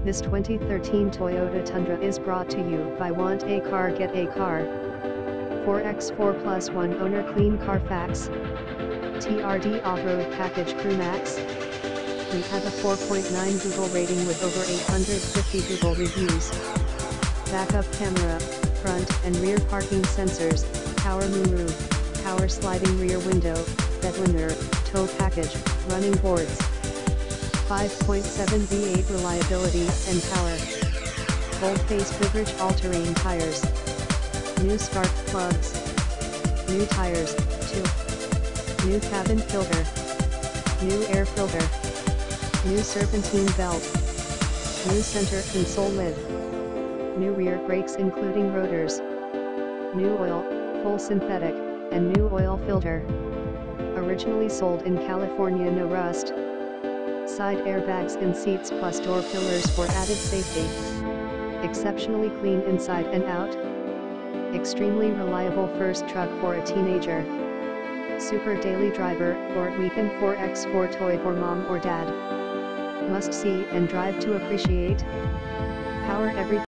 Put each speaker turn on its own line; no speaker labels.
This 2013 Toyota Tundra is brought to you by Want a Car Get a Car. 4x4 plus 1 owner clean Carfax. TRD off-road package Crew Max. We have a 4.9 Google rating with over 850 Google reviews. Backup camera, front and rear parking sensors, power moonroof, power sliding rear window, bed liner, tow package, running boards. 5.7 V8 reliability and power. Bold face Goodrich all-terrain tires. New spark plugs. New tires, 2. New cabin filter. New air filter. New serpentine belt. New center console lid. New rear brakes including rotors. New oil, full synthetic, and new oil filter. Originally sold in California no rust. Side airbags and seats plus door pillars for added safety. Exceptionally clean inside and out. Extremely reliable first truck for a teenager. Super daily driver or weekend 4x4 toy for mom or dad. Must see and drive to appreciate. Power every